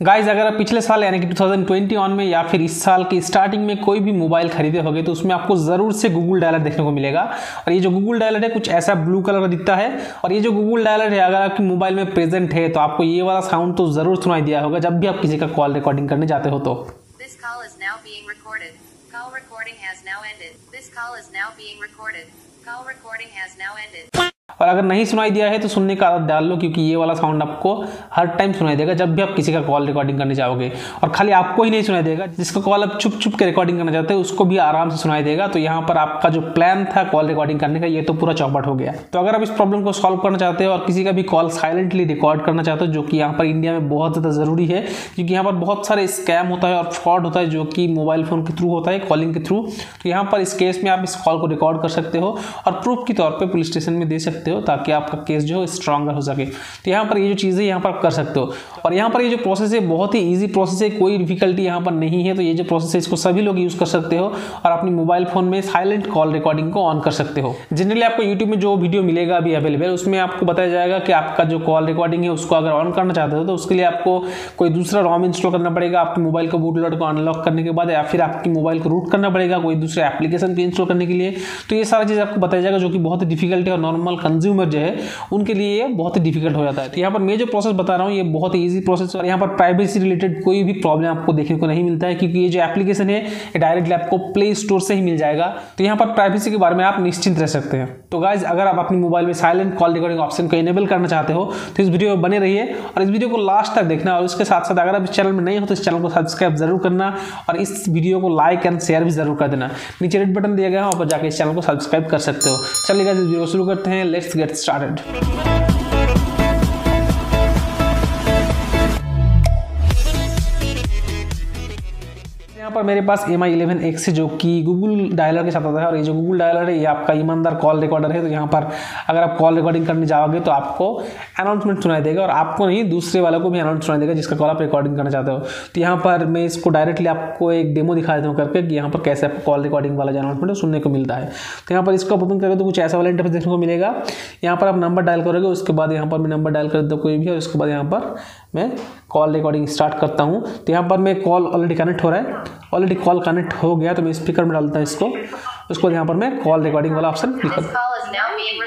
Guys अगर आप पिछले साल, यानी कि 2021 में, या फिर इस साल की स्टार्टिंग में कोई भी मोबाइल खरीदे होगे तो उसमें आपको ज़रूर से गूगल डायलर देखने को मिलेगा। और ये जो गूगल डायलर है, कुछ ऐसा ब्लू कलर का दिखता है। और ये जो गूगल डायलर है, अगर आपके मोबाइल में प्रेजेंट है तो आपको ये वाला साउंड तो ज़रूर सुनाई दिया होगा, जब भी आप किसी का कॉल रिकॉर्डिंग करने जाते हो तो. Call recording has now ended. और अगर नहीं सुनाई दिया है तो सुनने का आदत डाल लो, क्योंकि ये वाला साउंड आपको हर टाइम सुनाई देगा, जब भी आप किसी का कॉल रिकॉर्डिंग करने जाओगे। और खाली आपको ही नहीं सुनाई देगा, जिसका कॉल आप चुप चुप के रिकॉर्डिंग करना चाहते हैं, उसको भी आराम से सुनाई देगा। तो यहाँ पर आपका जो प्लान था कॉल रिकॉर्डिंग करने का, ये तो पूरा चौपट हो गया। तो अगर आप इस प्रॉब्लम को सॉल्व करना चाहते हो और किसी का भी कॉल साइलेंटली रिकॉर्ड करना चाहते हो, जो कि यहाँ पर इंडिया में बहुत ज़्यादा ज़रूरी है, क्योंकि यहाँ पर बहुत सारे स्कैम होता है और फ्रॉड होता है, जो कि मोबाइल फ़ोन के थ्रू होता है कॉलिंग के थ्रू तो यहाँ पर इस केस में आप इस कॉल को रिकॉर्ड कर सकते हो और प्रूफ के तौर पर पुलिस स्टेशन में दे सकते हो ताकि आपका केस जो है स्ट्रॉगर हो सके। तो यहाँ पर ये जो चीज़ें यहाँ पर कर सकते हो। और यहाँ पर ये जो प्रोसेस है, बहुत ही ईजी प्रोसेस है, कोई डिफिकल्टी यहाँ पर नहीं है तो ये जो प्रोसेस है, इसको सभी लोग यूज़ कर सकते हो और अपनी मोबाइल फ़ोन में साइलेंट कॉल रिकॉर्डिंग को ऑन कर सकते हो। जनरली आपको यूट्यूब में जो वीडियो मिलेगा अभी अवेलेबल उसमें आपको बताया जाएगा कि आपका जो कॉल रिकॉर्डिंग है, उसको अगर ऑन करना चाहते हो तो उसके लिए आपको कोई दूसरा रॉम इंस्टॉल करना पड़ेगा। आपके मोबाइल को बूट लोड को अनलॉक करने के बाद या फिर आपकी मोबाइल को रूट करना पड़ेगा कोई दूसरे एप्लीकेशन को इंस्टॉल करने के लिए। तो ये सारा चीज़ आपको बताया जाएगा, जो कि बहुत ही डिफ़िकल्ट है और नॉर्मल कंज्यूमर जो है, उनके लिए ये बहुत ही डिफ़िकल्ट हो जाता है। तो यहाँ पर मैं जो प्रोसेस बता रहा हूँ, ये बहुत ही ईजी प्रोसेस और यहाँ पर प्राइवेसी रिलेटेड कोई भी प्रॉब्लम आपको देखने को नहीं मिलता है, क्योंकि ये जो एप्लीकेशन है, ये डायरेक्टली आपको प्ले स्टोर से ही मिल जाएगा। तो यहाँ पर प्राइवेसी के बारे में आप निश्चिंत रह सकते हैं। तो गाइज़ अगर आप अपनी मोबाइल में साइलेंट कॉल रिकॉर्डिंग ऑप्शन को इनेबल करना चाहते हो तो इस वीडियो में बने रहिए और इस वीडियो को लास्ट तक देखना और उसके साथ साथ अगर आप इस चैनल में नहीं हो तो इस चैनल को सब्सक्राइब ज़रूर करना और इस वीडियो को लाइक एंड शेयर भी ज़रूर कर देना। नीचे रेड बटन दिया गया है, वहाँ पर जाकर इस चैनल को सब्सक्राइब कर सकते हो। चलिए गाइज़ वीडियो शुरू करते हैं। let's get started. यहाँ पर मेरे पास एम आई इलेवन एक्स जो कि गूगल डायलर के साथ आता है और ये जो गूगल डायलर है, ये आपका ईमानदार कॉल रिकॉर्डर है। तो यहाँ पर अगर आप कॉल रिकॉर्डिंग करने जाओगे तो आपको अनाउंसमेंट सुनाई देगा और आपको नहीं, दूसरे वालों को भी अनाउंस सुनाई देगा जिसका कॉल आप रिकॉर्डिंग करना चाहते हो। तो यहाँ पर मैं इसको डायरेक्टली आपको एक डेमो दिखा देता हूँ करके कि यहाँ पर कैसे आपको कॉल रिकॉर्डिंग वाला जो अनाउंसमेंट सुनने को मिलता है। तो यहाँ पर इसको ओपन करोगे तो कुछ ऐसा वाला इंटरफेस देखने को मिलेगा। यहाँ पर आप नंबर डायल करोगे, उसके बाद यहाँ पर मैं नंबर डायल कर देता कोई भी, और उसके बाद यहाँ पर मैं कॉल रिकॉर्डिंग स्टार्ट करता हूँ। तो यहाँ पर मैं कॉल ऑलरेडी कनेक्ट हो रहा है। ऑलरेडी कॉल कनेक्ट हो गया तो मैं स्पीकर में डालता हूँ इसको। उसको यहाँ पर मैं कॉल रिकॉर्डिंग वाला ऑप्शन क्लिक करता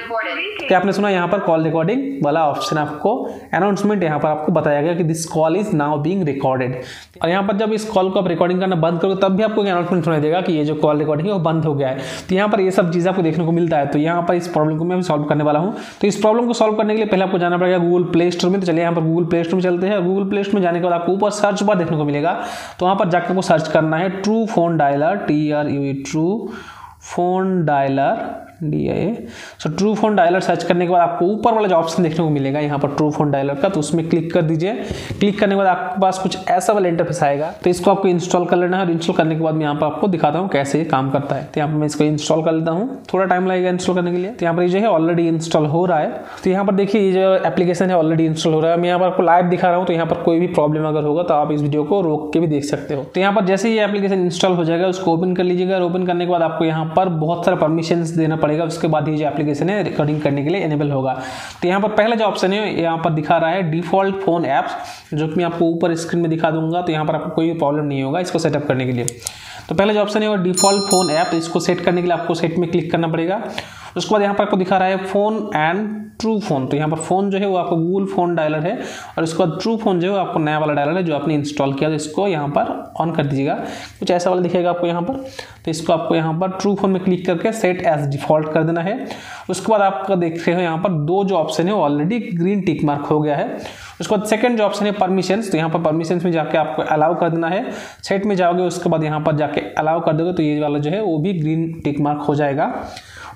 call recorded. क्या आपने सुना, यहाँ पर कॉल रिकॉर्डिंग वाला ऑप्शन आपको अनाउंसमेंट यहाँ पर आपको बताया गया कि this call is now being recorded और यहाँ पर जब इस कॉल को आप रिकॉर्डिंग करना बंद करोगे, तब भी आपको अनाउंसमेंट सुनाई देगा कि ये जो कॉल रिकॉर्डिंग है, वो बंद हो गया है। तो यहाँ पर ये सब चीज़ आपको देखने को मिलता है। तो यहाँ पर इस प्रॉब्लम को मैं सॉल्व करने वाला हूँ। तो इस प्रॉब्लम को सॉल्व करने के लिए पहले आपको जाना पड़ेगा गूगल प्ले स्टोर में। तो चलिए यहाँ पर गूगल प्ले स्टोर में चलते हैं। गूगल प्ले स्टोर में जाने के बाद आपको ऊपर सर्च बार देखने को मिलेगा। तो वहाँ पर जाकर आपको सर्च करना है true phone dialer T R U true phone dialer D I A so true phone dialer search करने के बाद आपको ऊपर वाला जो ऑप्शन देखने को मिलेगा, यहाँ पर ट्रू फ़ोन डायलर का तो उसमें क्लिक कर दीजिए। क्लिक करने के बाद आपके पास कुछ ऐसा वाला इंटरफेस आएगा तो इसको आपको इंस्टॉल कर लेना है और इंस्टॉल करने के बाद मैं यहाँ पर आपको दिखाता हूँ कैसे ये काम करता है। तो यहाँ पर मैं इसको इंस्टॉल कर लेता हूँ। थोड़ा टाइम लगेगा इंस्टॉल करने के लिए। तो यहाँ पर जो है ऑलरेडी इंस्टॉल हो रहा है। तो यहाँ पर देखिए, ये जो एप्लीकेशन है ऑलरेडी इंस्टॉल हो रहा है। मैं यहाँ पर आपको लाइव दिखा रहा हूँ तो यहाँ पर कोई भी प्रॉब्लम अगर होगा तो आप इस वीडियो को रोक के भी देख सकते हो। तो यहाँ पर जैसे ही एप्लीकेशन इंस्टॉल हो जाएगा, उसको ओपन कर लीजिएगा। ओपन करने के बाद आपको यहाँ पर बहुत सारा परमिशन देना पड़ेगा। उसके बाद ये जो एप्लीकेशन है रिकॉर्डिंग करने के लिए एनेबल होगा। तो यहाँ पर पहला जो ऑप्शन है, यहाँ पर दिखा रहा है डिफ़ॉल्ट फ़ोन ऐप्स जो कि मैं आपको ऊपर स्क्रीन में दिखा दूँगा तो यहाँ पर आपको कोई प्रॉब्लम नहीं होगा इसको सेटअप करने के लिए। तो पहला जो ऑप्शन है वो डिफ़ॉल्ट फ़ोन ऐप इसको सेट करने के लिए आपको सेट में क्लिक करना पड़ेगा। उसके बाद यहाँ पर आपको दिखा रहा है फ़ोन एंड ट्रू फ़ोन तो यहाँ पर फ़ोन जो है वो आपको गूगल फ़ोन डायलर है और उसके बाद ट्रू फ़ोन जो है आपको नया वाला डायलर है जो आपने इंस्टॉल किया तो इसको यहाँ पर ऑन कर दीजिएगा। कुछ ऐसा वाला दिखेगा आपको यहाँ पर। तो इसको आपको यहाँ पर ट्रू फ़ोन में क्लिक करके सेट एज डिफ़ॉल्ट कर देना है। उसके बाद आपका देख रहे हो यहाँ पर दो जो ऑप्शन है वो ऑलरेडी ग्रीन टिक मार्क हो गया है। उसके बाद सेकंड जो ऑप्शन है परमिशन तो यहाँ पर परमिशन में जाके आपको अलाउ कर देना है। सेट में जाओगे, उसके बाद यहाँ पर जाके अलाउ कर दोगे तो ये वाला जो है वो भी ग्रीन टिक मार्क हो जाएगा।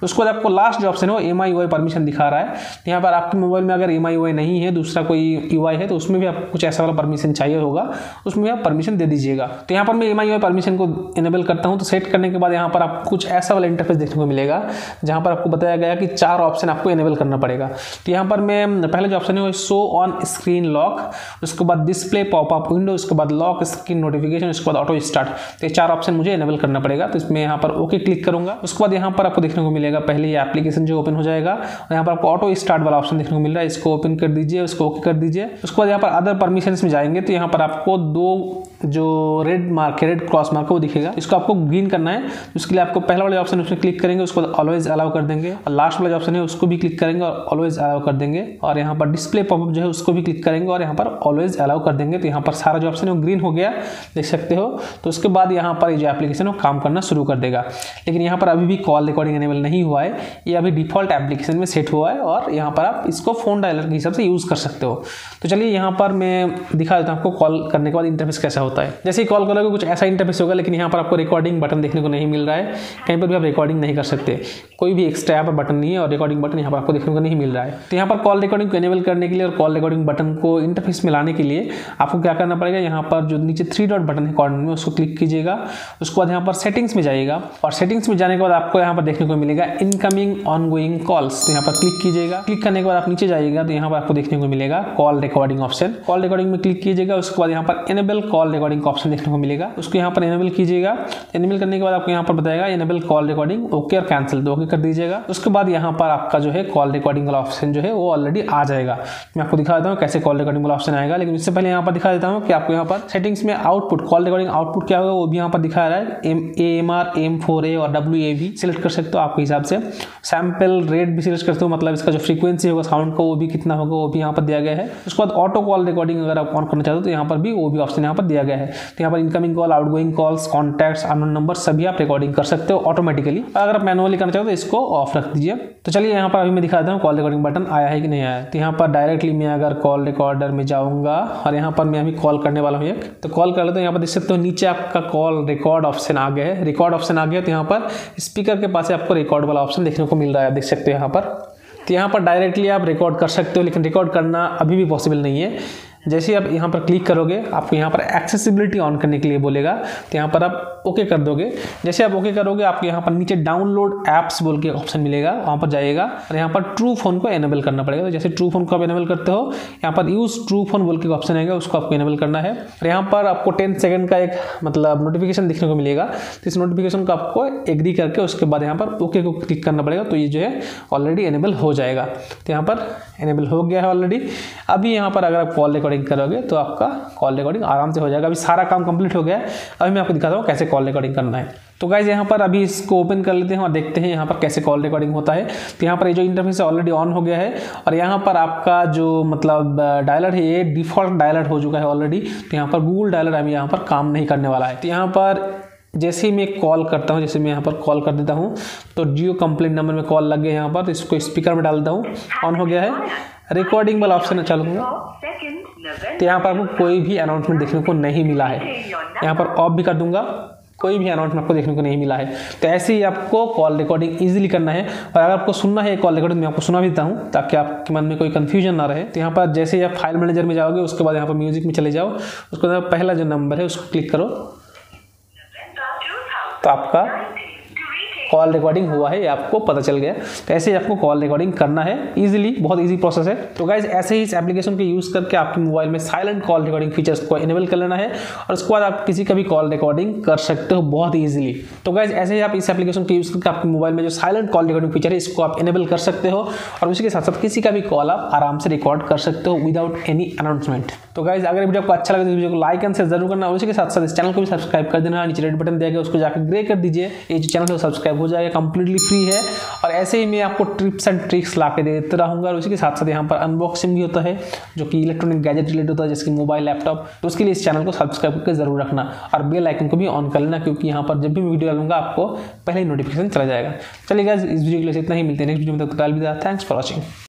उसके बाद आपको लास्ट जो ऑप्शन है वो एम आई परमिशन दिखा रहा है। तो यहाँ पर आपके मोबाइल में अगर एम आई नहीं है, दूसरा कोई यूआई है तो उसमें भी आपको कुछ ऐसा वाला परमिशन चाहिए होगा, उसमें भी आप परमिशन दे दीजिएगा। तो यहाँ पर मैं एम आई परमिशन को इनेबल करता हूँ तो सेट करने के बाद यहाँ पर आपको कुछ ऐसा वाला इंटरफेस देखने को मिलेगा, जहाँ पर आपको बताया गया कि चार ऑप्शन आपको इनेबल करना पड़ेगा। तो यहाँ पर मैं, पहले जो ऑप्शन है वो शो ऑन स्क्रीन लॉक उसके बाद डिस्प्ले पॉपअप विंडो उसके बाद लॉक स्क्रीन नोटिफिकेशन उसके बाद ऑटो स्टार्ट तो ये चार ऑप्शन मुझे इनेबल करना पड़ेगा तो इसमें यहाँ पर ओके क्लिक करूँगा। उसके बाद यहाँ पर आपको देखने को मिलेगा मिलेगा, पहले ये एप्लीकेशन जो ओपन हो जाएगा। और यहाँ पर आपको ऑटो स्टार्ट वाला ऑप्शन देखने को मिल रहा है, इसको ओपन कर दीजिए, उसको ओके कर दीजिए। उसके बाद यहाँ पर अदर परमिशन में जाएँगे तो यहाँ पर आपको दो जो रेड मार्क है रेड क्रॉस मार्क है, वो दिखेगा। इसको आपको ग्रीन करना है, उसके लिए आपको पहला वाले ऑप्शन उसमें क्लिक करेंगे, उसको ऑलवेज अलाउ कर देंगे। और लास्ट वाला जो ऑप्शन है, उसको भी क्लिक करेंगे और ऑलवेज अलाउ कर देंगे। और यहाँ पर डिस्प्ले पॉपअप जो है, उसको भी क्लिक करेंगे और यहाँ पर ऑलवेज अलाउ कर देंगे। तो यहाँ पर सारा जो ऑप्शन है, वो ग्रीन हो गया, देख सकते हो। तो उसके बाद यहाँ पर ये जो एप्लीकेशन है, वो काम करना शुरू कर देगा। लेकिन यहाँ पर अभी भी कॉल रिकॉर्डिंग एनेबल नहीं हुआ है। ये अभी डिफ़ॉल्ट एप्लीकेशन में सेट हुआ है और यहाँ पर आप इसको फ़ोन डायलर के हिसाब से यूज़ कर सकते हो। तो चलिए यहाँ पर मैं दिखा देता हूँ आपको कॉल करने के बाद इंटरफेस कैसा होता है जैसे ही कॉल करोगे कुछ ऐसा इंटरफेस होगा लेकिन यहाँ पर आपको रिकॉर्डिंग बटन देखने को नहीं मिल रहा है कहीं पर भी आप रिकॉर्डिंग नहीं कर सकते कोई भी एक्स्ट्रा यहाँ पर बटन नहीं है और रिकॉर्डिंग बटन यहाँ पर आपको देखने को नहीं मिल रहा है तो यहाँ पर कॉल रिकॉर्डिंग को एनेबल करने के लिए और कॉल रिकॉर्डिंग बटन को इंटरफेस में लाने के लिए आपको क्या करना पड़ेगा यहाँ पर जो नीचे थ्री डॉट बटन है कॉर्नर में उसको क्लिक कीजिएगा उसके बाद यहाँ पर सेटिंग्स में जाइएगा और सेटिंग्स में जाने के बाद आपको यहाँ पर देखने को मिलेगा इनकमिंग ऑन गोइंग कॉल्स तो यहाँ पर क्लिक कीजिएगा क्लिक करने के बाद आप नीचे जाइएगा तो यहाँ पर आपको देखने को मिलेगा call recording option call recording में क्लिक कीजिएगा उसके बाद यहाँ पर एनेबल कॉल रिकॉर्डिंग का ऑप्शन देखने को मिलेगा। उसको यहाँ पर एनेबल कीजिएगा। एनेबल करने के बाद आपको यहाँ पर बताएगा एनेबल कॉल रिकॉर्डिंग ओके और कैंसिल तो ओके कर दीजिएगा। उसके बाद यहाँ पर आपका जो है कॉल रिकॉर्डिंग वाला ऑप्शन जो है वो ऑलरेडी आ जाएगा। मैं आपको दिखा देता हूँ कैसे कॉल रिकॉर्डिंग वाला ऑप्शन आएगा, लेकिन इससे पहले यहाँ पर दिखा देता हूँ कि आपको यहाँ पर सेटिंग्स में आउटपुट कॉल रिकॉर्डिंग आउटपुट क्या होगा, वो भी यहाँ पर दिखा रहा है। M A M R M four A और डब्ल्यू ए भी सिलेक्ट कर सकते हो आपके हिसाब से। सैंपल रेट भी सिलेक्ट करते हो मतलब इसका जो फ्रीक्वेंसी होगा साउंड का वो भी कितना होगा, वो भी यहाँ पर दिया गया है। उसके बाद ऑटो कॉल रिकॉर्डिंग अगर आप ऑन करना चाहते हो तो यहाँ पर भी वो भी ऑप्शन यहाँ पर दिया गया है। तो यहाँ पर incoming call outgoing calls contacts unknown number सभी आप रिकॉर्डिंग कर सकते हो ऑटोमेटिकली अगर आप मैनुअली करना चाहते हो तो इसको ऑफ़ रख दीजिए। तो चलिए यहाँ पर अभी मैं दिखा देता हूँ कॉल रिकॉर्डिंग बटन आया है कि नहीं आया तो यहाँ पर डायरेक्टली मैं अगर कॉल रिकॉर्डर में जाऊँगा और यहाँ पर मैं अभी कॉल करने वाला हूँ एक। तो कॉल कर लेते हो यहाँ पर देख सकते हो नीचे आपका कॉल रिकॉर्ड ऑप्शन आ गया है। रिकॉर्ड ऑप्शन आ गया तो यहाँ पर स्पीकर के पास आपको रिकॉर्ड वाला ऑप्शन देखने को मिल रहा है देख सकते हो यहाँ पर। तो यहाँ पर डायरेक्टली आप रिकॉर्ड कर सकते हो, लेकिन रिकॉर्ड करना अभी भी पॉसिबल नहीं है। जैसे आप यहाँ पर क्लिक करोगे आपको यहाँ पर एक्सेसिबिलिटी ऑन करने के लिए बोलेगा तो यहाँ पर आप ओके कर दोगे जैसे आप ओके करोगे आपको यहाँ पर नीचे डाउनलोड ऐप्स बोल के ऑप्शन मिलेगा वहाँ पर जाएगा और यहाँ पर ट्रू फ़ोन को एनेबल करना पड़ेगा तो जैसे ट्रू फ़ोन को आप एनेबल करते हो यहाँ पर यूज़ ट्रू फ़ोन बोल के ऑप्शन आएगा उसको आपको एनेबल करना है और यहाँ पर आपको टेन सेकंड का एक मतलब नोटिफिकेशन दिखने को मिलेगा तो इस नोटिफिकेशन को आपको एग्री करके उसके बाद यहाँ पर ओके को क्लिक करना पड़ेगा तो ये जो है ऑलरेडी एनेबल हो जाएगा तो यहाँ पर एनेबल हो गया है ऑलरेडी अभी यहाँ पर अगर आप कॉल रिकॉर्डिंग करोगे तो आपका कॉल रिकॉर्डिंग आराम से हो जाएगा। अभी सारा काम कंप्लीट हो गया। है अभी मैं आपको दिखाता हूँ कैसे कॉल रिकॉर्डिंग करना है। तो गाइज़ यहाँ पर अभी इसको ओपन कर लेते हैं और देखते हैं यहाँ पर कैसे कॉल रिकॉर्डिंग होता है। तो यहाँ पर ये जो इंटरफेस है ऑलरेडी ऑन हो गया है और यहाँ पर आपका जो मतलब डायलर है, ये डिफ़ॉल्ट डायलर हो चुका है ऑलरेडी तो यहाँ पर गूगल डायलर अभी यहाँ पर काम नहीं करने वाला है। तो यहाँ पर जैसे ही मैं कॉल करता हूँ, जैसे मैं यहाँ पर कॉल कर देता हूँ तो जियो कंप्लेंट नंबर में कॉल लग गया यहाँ पर। तो इसको स्पीकर में डाल देता हूँ। ऑन हो गया है। रिकॉर्डिंग वाला ऑप्शन चालू होगा तो यहाँ पर आपको कोई भी अनाउंसमेंट देखने को नहीं मिला है। यहाँ पर ऑफ़ भी कर दूँगा। कोई भी अनाउंसमेंट आपको देखने को नहीं मिला है। तो ऐसे ही आपको कॉल रिकॉर्डिंग इजीली करना है। और अगर आपको सुनना है कॉल रिकॉर्डिंग मैं आपको सुना भी देता हूँ ताकि आपके मन में कोई कन्फ्यूज़न ना रहे। तो यहाँ पर जैसे ही आप फ़ाइल मैनेजर में जाओगे उसके बाद यहाँ पर म्यूज़िक में चले जाओ। उसके बाद पहला जो नंबर है उसको क्लिक करो। तो आपका कॉल रिकॉर्डिंग हुआ है, ये आपको पता चल गया। तो ऐसे ही आपको कॉल रिकॉर्डिंग करना है इजीली बहुत इजी प्रोसेस है। तो गाइज़ ऐसे ही इस एप्लीकेशन के यूज़ करके आपके मोबाइल में साइलेंट कॉल रिकॉर्डिंग फीचर्स को इनेबल कर लेना है, और उसके बाद आप किसी का भी कॉल रिकॉर्डिंग कर सकते हो बहुत ईजिली तो गाइज़ ऐसे ही आप इस एप्लीकेशन के यूज़ करके आपके मोबाइल में जो साइलेंट कॉल रिकॉर्डिंग फीचर है, इसको आप इनेबल कर सकते हो, और उसी के साथ साथ किसी का भी कॉल आप आराम से रिकॉर्ड कर सकते हो विदाउट एनी अनाउंसमेंट तो गाइज़ अगर वीडियो आपको अच्छा लगे तो वीडियो को लाइक एंड शेयर ज़रूर करना, और उसी के साथ साथ इस चैनल को भी सब्सक्राइब कर देना, नीचे रेड बटन दिया गया, उसको जाकर ग्रे कर दीजिए। ये चैनल है सब्सक्राइब हो जाएगा कंप्लीटली फ्री है। और ऐसे ही मैं आपको ट्रिप्स एंड ट्रिक्स ला के देते रहूँगा। और उसी के साथ साथ यहाँ पर अनबॉक्सिंग भी होता है, जो कि इलेक्ट्रॉनिक गैजेट रिलेटेड होता है जैसे कि मोबाइल लैपटॉप तो उसके लिए इस चैनल को सब्सक्राइब करके ज़रूर रखना। और बेल आइकन को भी ऑन कर लेना, क्योंकि यहाँ पर जब भी वीडियो डालूँगा, आपको पहले ही नोटिफिकेशन चला जाएगा। चलिए इस वीडियो के लिए इतना ही। मिलते हैं नेक्स्ट वीडियो में तक अलविदा। Thanks for watching